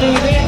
Stevie.